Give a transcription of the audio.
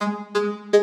Música